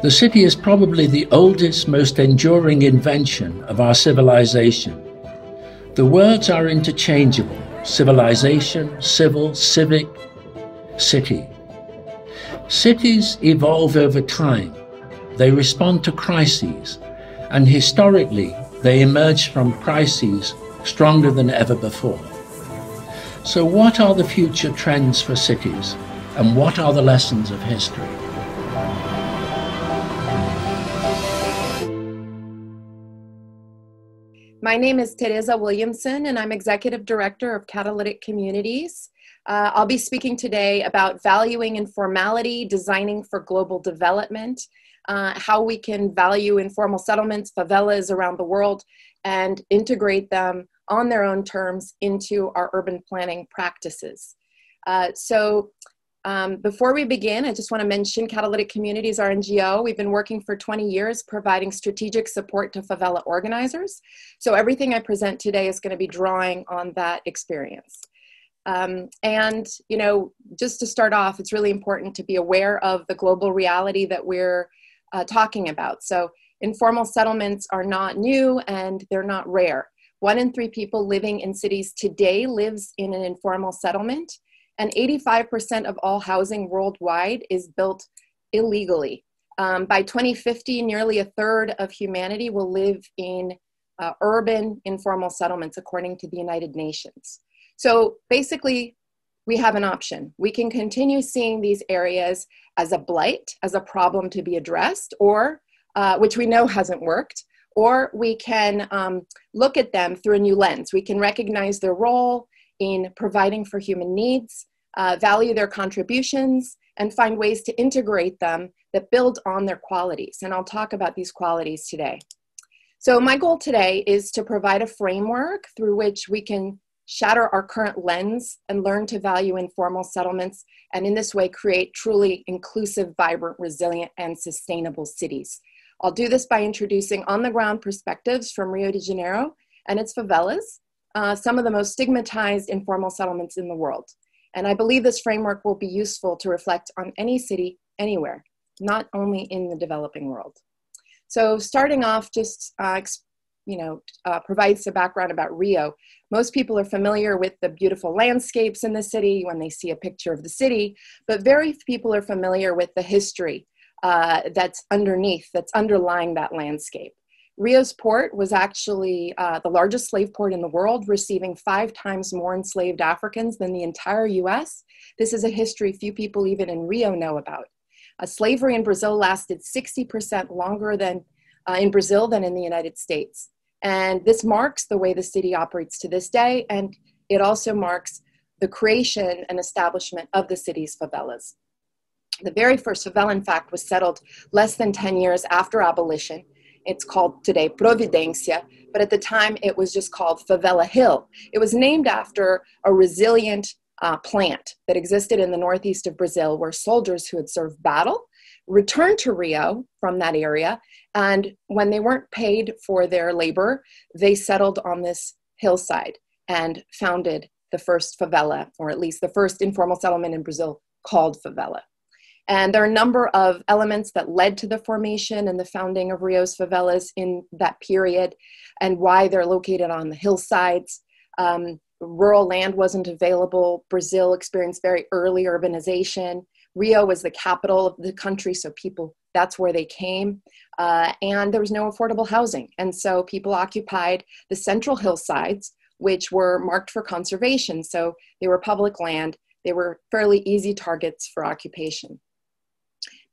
The city is probably the oldest, most enduring invention of our civilization. The words are interchangeable civilization, civil, civic, city. Cities evolve over time. They respond to crises, and historically, they emerge from crises stronger than ever before. So, what are the future trends for cities, and what are the lessons of history? My name is Theresa Williamson, and I'm Executive Director of Catalytic Communities. Uh, I'll be speaking today about valuing informality, designing for global development, uh, how we can value informal settlements, favelas around the world, and integrate them on their own terms into our urban planning practices. Uh, so um, before we begin, I just want to mention Catalytic Communities, our NGO. We've been working for 20 years providing strategic support to favela organizers. So everything I present today is going to be drawing on that experience. Um, and, you know, just to start off, it's really important to be aware of the global reality that we're uh, talking about. So informal settlements are not new and they're not rare. One in three people living in cities today lives in an informal settlement and 85% of all housing worldwide is built illegally. Um, by 2050, nearly a third of humanity will live in uh, urban informal settlements, according to the United Nations. So basically, we have an option. We can continue seeing these areas as a blight, as a problem to be addressed, or uh, which we know hasn't worked, or we can um, look at them through a new lens. We can recognize their role in providing for human needs, uh, value their contributions, and find ways to integrate them that build on their qualities. And I'll talk about these qualities today. So, my goal today is to provide a framework through which we can shatter our current lens and learn to value informal settlements, and in this way, create truly inclusive, vibrant, resilient, and sustainable cities. I'll do this by introducing on the ground perspectives from Rio de Janeiro and its favelas, uh, some of the most stigmatized informal settlements in the world. And I believe this framework will be useful to reflect on any city anywhere, not only in the developing world. So starting off, just uh, you know, uh, provides a background about Rio. Most people are familiar with the beautiful landscapes in the city when they see a picture of the city, but very few people are familiar with the history uh, that's underneath, that's underlying that landscape. Rio's port was actually uh, the largest slave port in the world, receiving five times more enslaved Africans than the entire US. This is a history few people even in Rio know about. Uh, slavery in Brazil lasted 60% longer than uh, in Brazil than in the United States. And this marks the way the city operates to this day, and it also marks the creation and establishment of the city's favelas. The very first favela, in fact, was settled less than 10 years after abolition it's called today Providencia, but at the time it was just called Favela Hill. It was named after a resilient uh, plant that existed in the northeast of Brazil where soldiers who had served battle returned to Rio from that area. And when they weren't paid for their labor, they settled on this hillside and founded the first favela, or at least the first informal settlement in Brazil called favela. And there are a number of elements that led to the formation and the founding of Rio's favelas in that period and why they're located on the hillsides. Um, rural land wasn't available. Brazil experienced very early urbanization. Rio was the capital of the country, so people, that's where they came. Uh, and there was no affordable housing. And so people occupied the central hillsides, which were marked for conservation. So they were public land. They were fairly easy targets for occupation.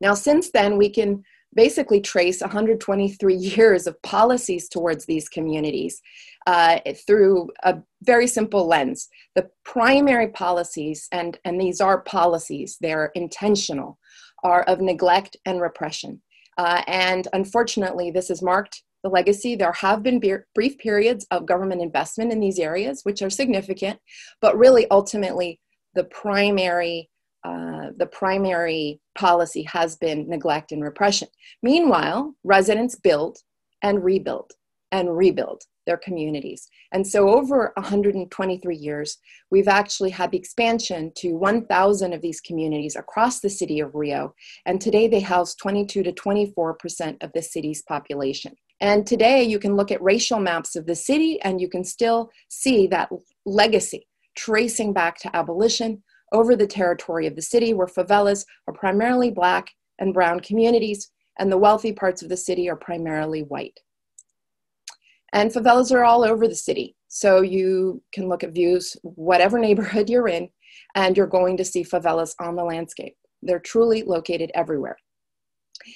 Now, since then, we can basically trace 123 years of policies towards these communities uh, through a very simple lens. The primary policies, and, and these are policies, they're intentional, are of neglect and repression. Uh, and unfortunately, this has marked the legacy. There have been brief periods of government investment in these areas, which are significant, but really ultimately, the primary uh, the primary policy has been neglect and repression. Meanwhile, residents build and rebuild and rebuild. their communities. And so, over 123 years, we've actually had the expansion to 1,000 of these communities across the city of Rio. And today, they house 22 to 24% of the city's population. And today, you can look at racial maps of the city and you can still see that legacy tracing back to abolition over the territory of the city, where favelas are primarily Black and Brown communities, and the wealthy parts of the city are primarily white. And favelas are all over the city. So you can look at views, whatever neighborhood you're in, and you're going to see favelas on the landscape. They're truly located everywhere.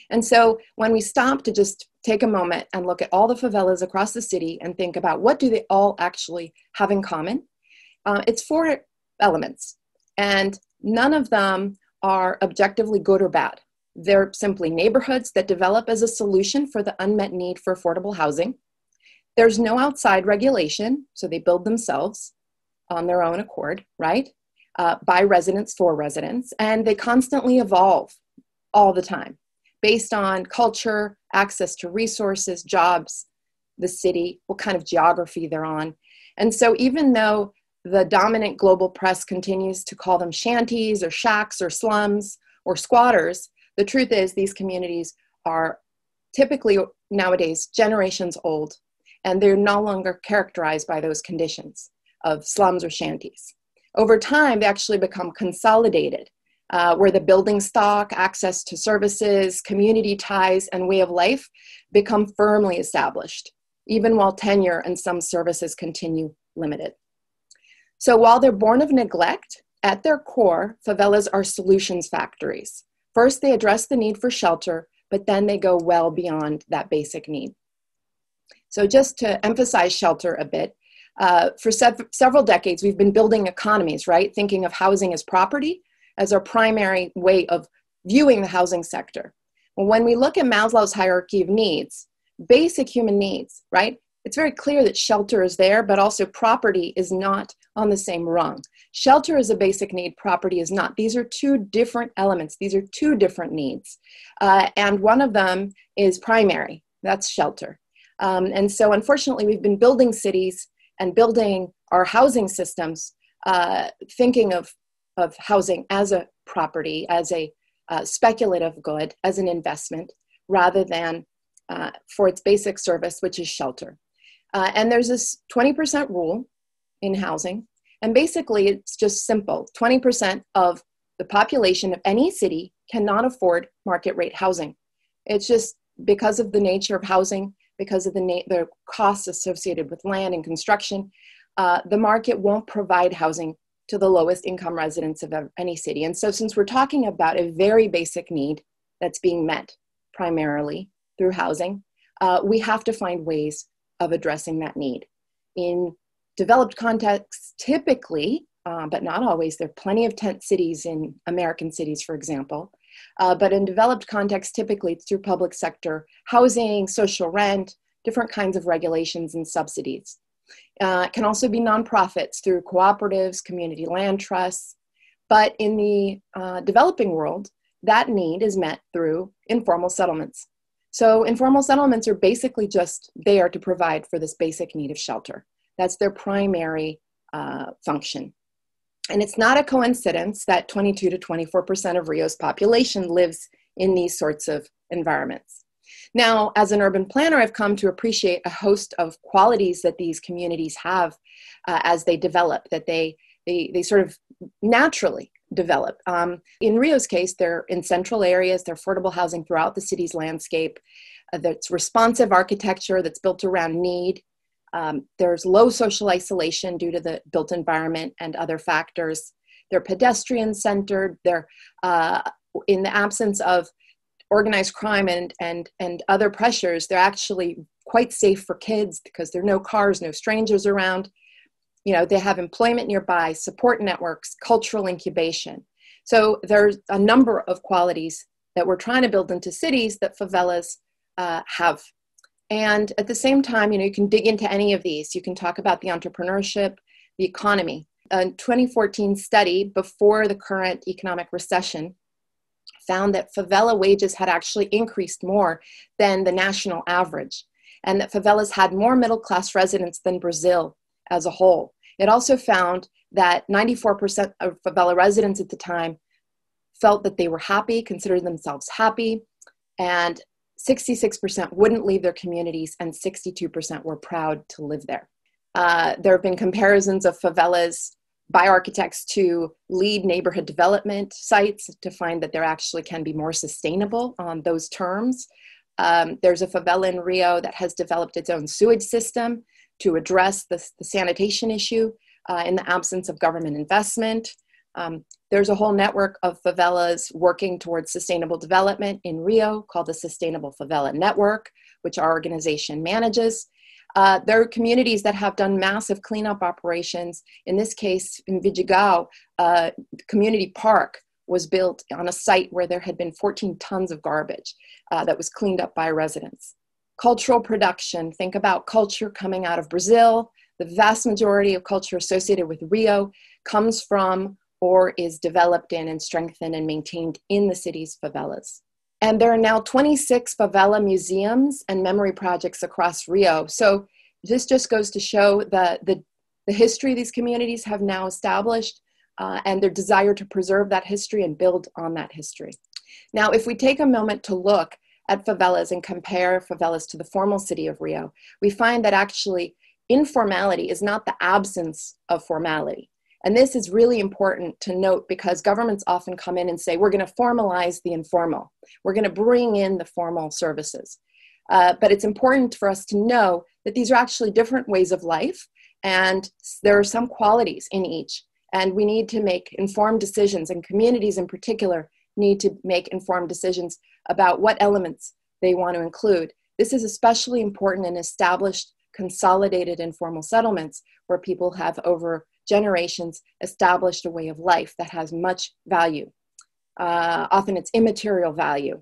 And so when we stop to just take a moment and look at all the favelas across the city and think about what do they all actually have in common, uh, it's four elements. And none of them are objectively good or bad. They're simply neighborhoods that develop as a solution for the unmet need for affordable housing. There's no outside regulation, so they build themselves on their own accord, right? Uh, by residents for residents, and they constantly evolve all the time based on culture, access to resources, jobs, the city, what kind of geography they're on. And so, even though the dominant global press continues to call them shanties or shacks or slums or squatters, the truth is these communities are typically nowadays generations old and they're no longer characterized by those conditions of slums or shanties. Over time, they actually become consolidated, uh, where the building stock, access to services, community ties, and way of life become firmly established, even while tenure and some services continue limited. So while they're born of neglect, at their core, favelas are solutions factories. First, they address the need for shelter, but then they go well beyond that basic need. So, just to emphasize shelter a bit, uh, for sev- several decades, we've been building economies, right? Thinking of housing as property as our primary way of viewing the housing sector. When we look at Maslow's hierarchy of needs, basic human needs, right? It's very clear that shelter is there, but also property is not on the same rung. Shelter is a basic need, property is not. These are two different elements, these are two different needs. Uh, and one of them is primary, that's shelter. Um, and so, unfortunately, we've been building cities and building our housing systems, uh, thinking of, of housing as a property, as a uh, speculative good, as an investment, rather than uh, for its basic service, which is shelter. Uh, and there's this 20% rule in housing. And basically, it's just simple 20% of the population of any city cannot afford market rate housing. It's just because of the nature of housing because of the, na- the costs associated with land and construction, uh, the market won't provide housing to the lowest income residents of any city. And so, since we're talking about a very basic need that's being met primarily through housing, uh, we have to find ways of addressing that need. In developed contexts, typically, uh, but not always, there are plenty of tent cities in American cities, for example, uh, but in developed contexts, typically it's through public sector housing, social rent, different kinds of regulations and subsidies. Uh, it can also be nonprofits through cooperatives, community land trusts. But in the uh, developing world, that need is met through informal settlements. So, informal settlements are basically just there to provide for this basic need of shelter. That's their primary uh, function. And it's not a coincidence that 22 to 24% of Rio's population lives in these sorts of environments. Now, as an urban planner, I've come to appreciate a host of qualities that these communities have uh, as they develop, that they, they, they sort of naturally develop. Um, in Rio's case, they're in central areas, they're affordable housing throughout the city's landscape, uh, that's responsive architecture that's built around need, um, there's low social isolation due to the built environment and other factors. They're pedestrian centered. They're uh, in the absence of organized crime and, and, and other pressures, they're actually quite safe for kids because there are no cars, no strangers around. You know, they have employment nearby, support networks, cultural incubation. So there's a number of qualities that we're trying to build into cities that favelas uh, have and at the same time, you know, you can dig into any of these. You can talk about the entrepreneurship, the economy. A 2014 study before the current economic recession found that favela wages had actually increased more than the national average. and that favelas had more middle class residents than Brazil as a whole. It also found that 94% of favela residents at the time felt that they were happy, considered themselves happy, and 66% wouldn't leave their communities, and 62% were proud to live there. Uh, there have been comparisons of favelas by architects to LEED neighborhood development sites to find that there actually can be more sustainable on those terms. Um, there's a favela in Rio that has developed its own sewage system to address the, the sanitation issue uh, in the absence of government investment. Um, there's a whole network of favelas working towards sustainable development in Rio called the Sustainable Favela Network, which our organization manages. Uh, there are communities that have done massive cleanup operations. In this case, in Vidigal, uh, community park was built on a site where there had been 14 tons of garbage uh, that was cleaned up by residents. Cultural production, think about culture coming out of Brazil. The vast majority of culture associated with Rio comes from or is developed in and strengthened and maintained in the city's favelas. And there are now 26 favela museums and memory projects across Rio. So this just goes to show the, the, the history these communities have now established uh, and their desire to preserve that history and build on that history. Now, if we take a moment to look at favelas and compare favelas to the formal city of Rio, we find that actually informality is not the absence of formality. And this is really important to note because governments often come in and say, we're going to formalize the informal, we're going to bring in the formal services. Uh, but it's important for us to know that these are actually different ways of life, and there are some qualities in each. And we need to make informed decisions, and communities in particular need to make informed decisions about what elements they want to include. This is especially important in established, consolidated informal settlements where people have over generations established a way of life that has much value. Uh, often it's immaterial value,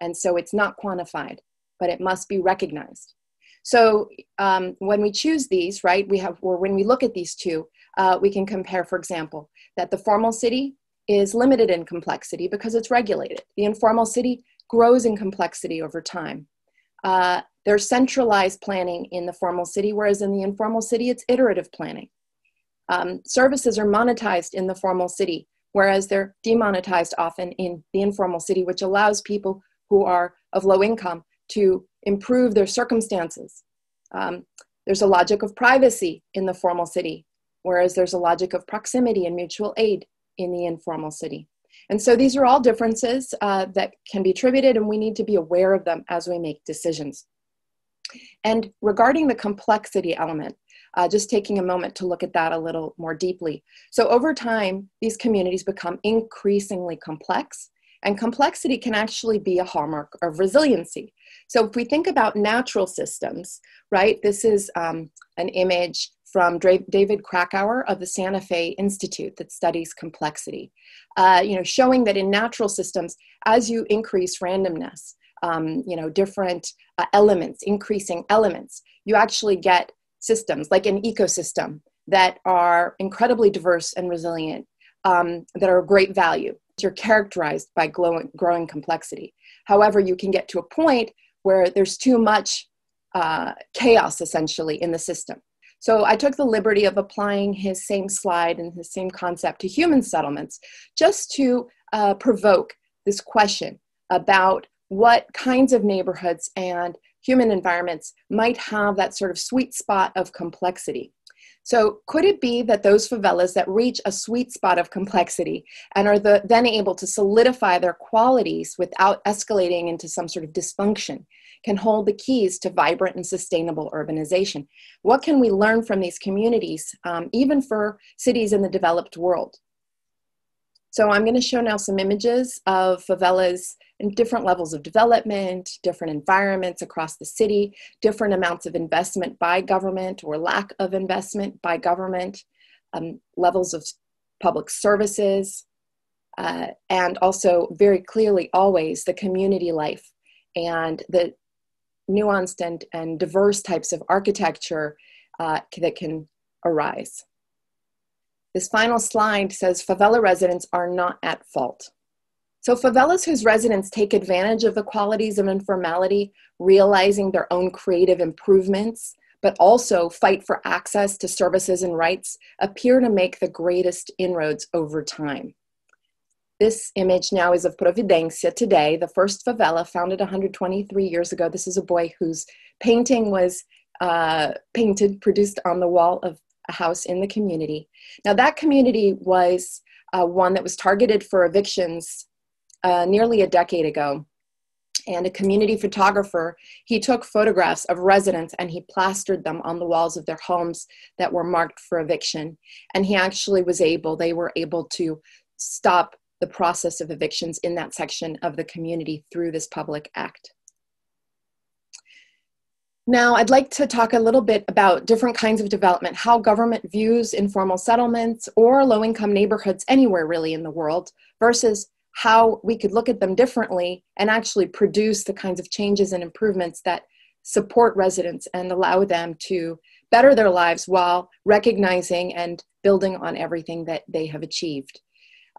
and so it's not quantified, but it must be recognized. So um, when we choose these, right, we have, or when we look at these two, uh, we can compare, for example, that the formal city is limited in complexity because it's regulated. The informal city grows in complexity over time. Uh, there's centralized planning in the formal city, whereas in the informal city, it's iterative planning. Um, services are monetized in the formal city, whereas they're demonetized often in the informal city, which allows people who are of low income to improve their circumstances. Um, there's a logic of privacy in the formal city, whereas there's a logic of proximity and mutual aid in the informal city. And so these are all differences uh, that can be attributed, and we need to be aware of them as we make decisions. And regarding the complexity element, uh, just taking a moment to look at that a little more deeply. So, over time, these communities become increasingly complex, and complexity can actually be a hallmark of resiliency. So, if we think about natural systems, right, this is um, an image from David Krakauer of the Santa Fe Institute that studies complexity, uh, you know, showing that in natural systems, as you increase randomness, um, you know, different uh, elements, increasing elements, you actually get systems, like an ecosystem, that are incredibly diverse and resilient, um, that are of great value. You're characterized by glowing, growing complexity. However, you can get to a point where there's too much uh, chaos essentially in the system. So I took the liberty of applying his same slide and his same concept to human settlements just to uh, provoke this question about what kinds of neighborhoods and human environments might have that sort of sweet spot of complexity. So, could it be that those favelas that reach a sweet spot of complexity and are the, then able to solidify their qualities without escalating into some sort of dysfunction can hold the keys to vibrant and sustainable urbanization? What can we learn from these communities, um, even for cities in the developed world? So, I'm going to show now some images of favelas and different levels of development, different environments across the city, different amounts of investment by government or lack of investment by government, um, levels of public services, uh, and also very clearly always the community life and the nuanced and, and diverse types of architecture uh, that can arise. This final slide says favela residents are not at fault. So favelas whose residents take advantage of the qualities of informality, realizing their own creative improvements, but also fight for access to services and rights, appear to make the greatest inroads over time. This image now is of Providencia today, the first favela founded 123 years ago. This is a boy whose painting was uh, painted, produced on the wall of a house in the community. Now, that community was uh, one that was targeted for evictions uh, nearly a decade ago. And a community photographer, he took photographs of residents and he plastered them on the walls of their homes that were marked for eviction. And he actually was able, they were able to stop the process of evictions in that section of the community through this public act. Now, I'd like to talk a little bit about different kinds of development, how government views informal settlements or low income neighborhoods anywhere really in the world versus how we could look at them differently and actually produce the kinds of changes and improvements that support residents and allow them to better their lives while recognizing and building on everything that they have achieved.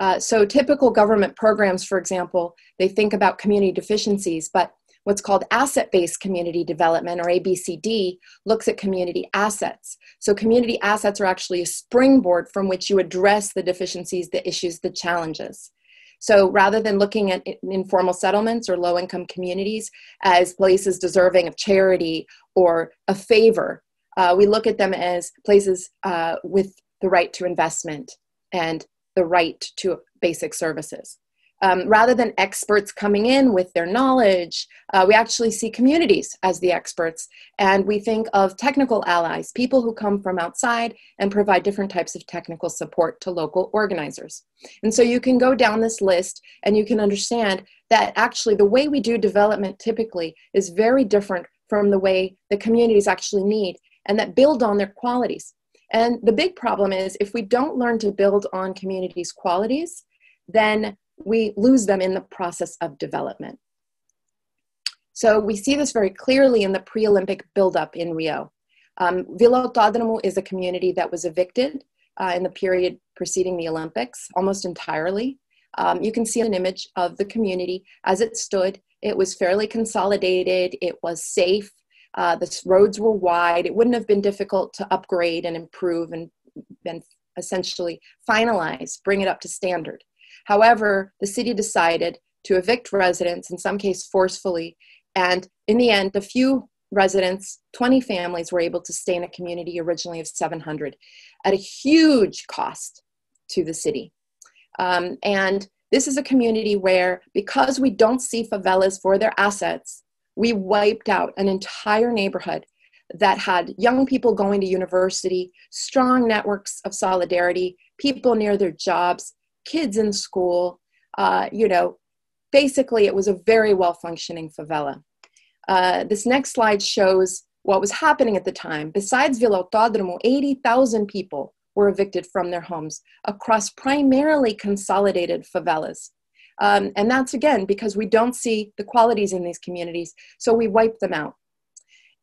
Uh, so typical government programs, for example, they think about community deficiencies, but what's called asset-based community development or ABCD looks at community assets. So community assets are actually a springboard from which you address the deficiencies, the issues, the challenges. So rather than looking at informal settlements or low income communities as places deserving of charity or a favor, uh, we look at them as places uh, with the right to investment and the right to basic services. Um, rather than experts coming in with their knowledge, uh, we actually see communities as the experts, and we think of technical allies, people who come from outside and provide different types of technical support to local organizers. And so you can go down this list and you can understand that actually the way we do development typically is very different from the way the communities actually need and that build on their qualities. And the big problem is if we don't learn to build on communities' qualities, then we lose them in the process of development. So we see this very clearly in the pre-Olympic buildup in Rio. Um, Vila Autódromo is a community that was evicted uh, in the period preceding the Olympics almost entirely. Um, you can see an image of the community as it stood. It was fairly consolidated. It was safe. Uh, the roads were wide. It wouldn't have been difficult to upgrade and improve and, and essentially finalize, bring it up to standard. However, the city decided to evict residents, in some cases forcefully, and in the end, a few residents, 20 families, were able to stay in a community originally of 700 at a huge cost to the city. Um, and this is a community where, because we don't see favelas for their assets, we wiped out an entire neighborhood that had young people going to university, strong networks of solidarity, people near their jobs, kids in school. Uh, you know, basically, it was a very well functioning favela. Uh, this next slide shows what was happening at the time. Besides Vila Autódromo, 80,000 people were evicted from their homes across primarily consolidated favelas. Um, and that's again because we don't see the qualities in these communities, so we wipe them out.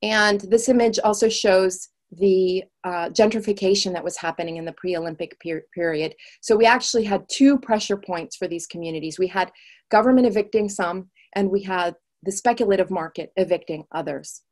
And this image also shows the uh, gentrification that was happening in the pre-Olympic per period. So we actually had two pressure points for these communities. We had government evicting some, and we had the speculative market evicting others.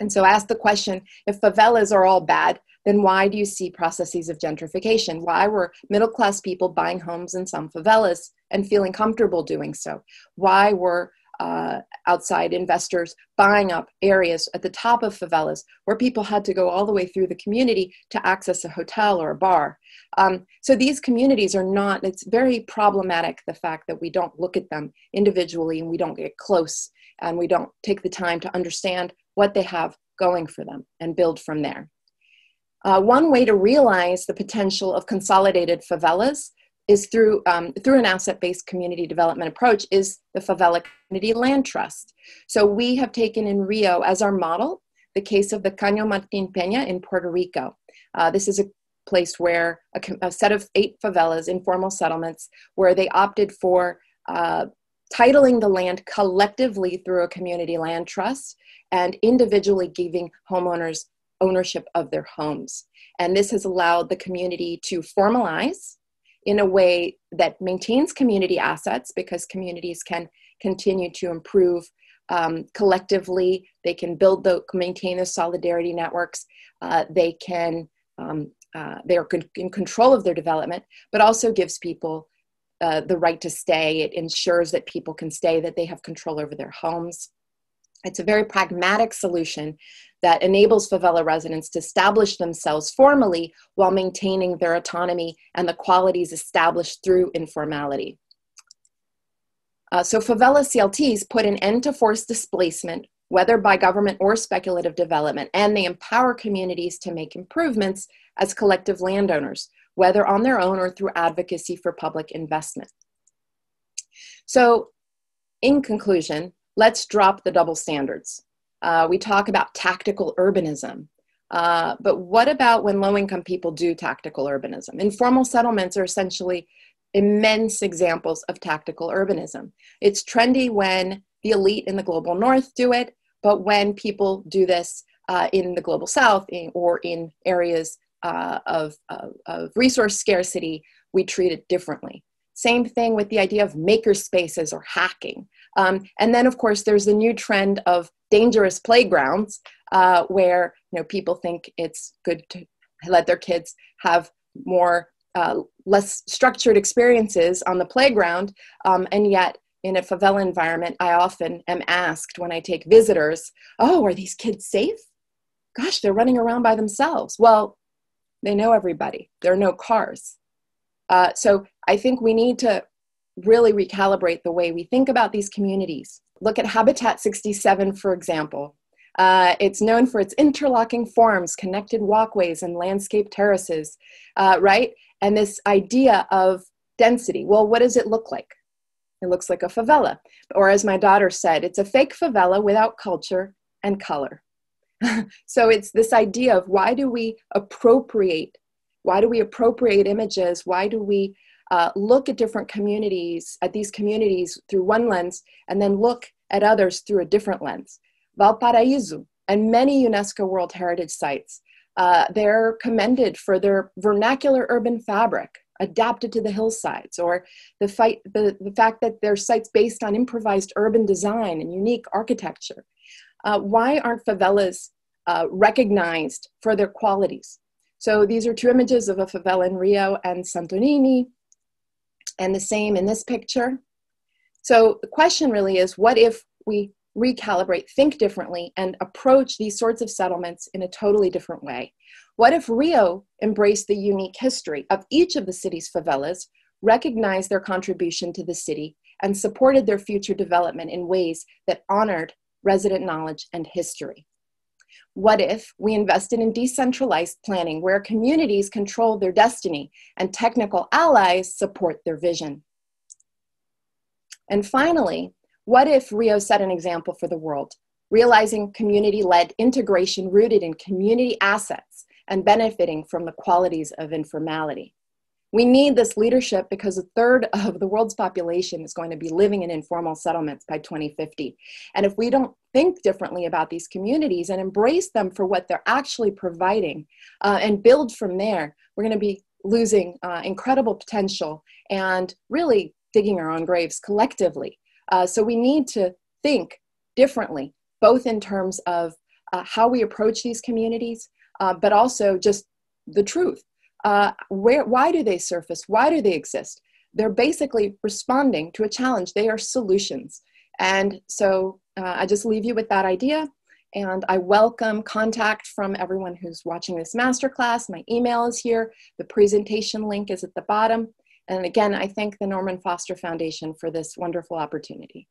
And so ask the question, if favelas are all bad, then why do you see processes of gentrification? Why were middle class people buying homes in some favelas and feeling comfortable doing so? Why were uh, outside investors buying up areas at the top of favelas where people had to go all the way through the community to access a hotel or a bar. Um, so these communities are not, it's very problematic the fact that we don't look at them individually and we don't get close and we don't take the time to understand what they have going for them and build from there. Uh, one way to realize the potential of consolidated favelas is through um, through an asset-based community development approach is the favela community land trust. So we have taken in rio as our model the case of the caño martin peña in puerto rico. Uh, this is a place where a, a, set of eight favelas informal settlements where they opted for uh, titling the land collectively through a community land trust and individually giving homeowners ownership of their homes. And this has allowed the community to formalize in a way that maintains community assets because communities can continue to improve um, collectively. They can build the maintain the solidarity networks. Uh, they can um, uh, they are in control of their development, but also gives people uh, the right to stay. It ensures that people can stay, that they have control over their homes. It's a very pragmatic solution that enables favela residents to establish themselves formally while maintaining their autonomy and the qualities established through informality. Uh, so favela CLTs put an end to forced displacement, whether by government or speculative development, and they empower communities to make improvements as collective landowners, whether on their own or through advocacy for public investment. So, in conclusion, let's drop the double standards. Uh, we talk about tactical urbanism. Uh, but what about when low income people do tactical urbanism? Informal settlements are essentially immense examples of tactical urbanism. It's trendy when the elite in the global north do it, but when people do this uh, in the global south in, or in areas uh, of, of, of, resource scarcity, we treat it differently. Same thing with the idea of maker spaces or hacking. Um, and then, of course, there's the new trend of dangerous playgrounds uh, where you know people think it's good to let their kids have more uh, less structured experiences on the playground, um, and yet in a favela environment, I often am asked when I take visitors, "Oh, are these kids safe?" Gosh, they're running around by themselves. Well, they know everybody. There are no cars. Uh, so I think we need to really recalibrate the way we think about these communities. Look at Habitat 67, for example. Uh, it's known for its interlocking forms, connected walkways, and landscape terraces, uh, right? And this idea of density. Well, what does it look like? It looks like a favela. Or as my daughter said, it's a fake favela without culture and color. so it's this idea of why do we appropriate why do we appropriate images why do we uh, look at different communities at these communities through one lens and then look at others through a different lens. Valparaiso and many unesco world heritage sites uh, they're commended for their vernacular urban fabric adapted to the hillsides or the, fight, the, the fact that they're sites based on improvised urban design and unique architecture. Uh, why aren't favelas uh, recognized for their qualities? So these are two images of a favela in Rio and Santorini, and the same in this picture. So the question really is, what if we recalibrate, think differently, and approach these sorts of settlements in a totally different way? What if Rio embraced the unique history of each of the city's favelas, recognized their contribution to the city, and supported their future development in ways that honored resident knowledge, and history. What if we invested in decentralized planning where communities control their destiny and technical allies support their vision? And finally, what if Rio set an example for the world, realizing community led integration rooted in community assets and benefiting from the qualities of informality? We need this leadership because a third of the world's population is going to be living in informal settlements by 2050. And if we don't think differently about these communities and embrace them for what they're actually providing uh, and build from there, we're going to be losing uh, incredible potential and really digging our own graves collectively. Uh, so we need to think differently, both in terms of uh, how we approach these communities, uh, but also just the truth uh, where, why do they surface? Why do they exist? They're basically responding to a challenge. They are solutions. And so uh, I just leave you with that idea. And I welcome contact from everyone who's watching this masterclass. My email is here. The presentation link is at the bottom. And again, I thank the Norman Foster Foundation for this wonderful opportunity.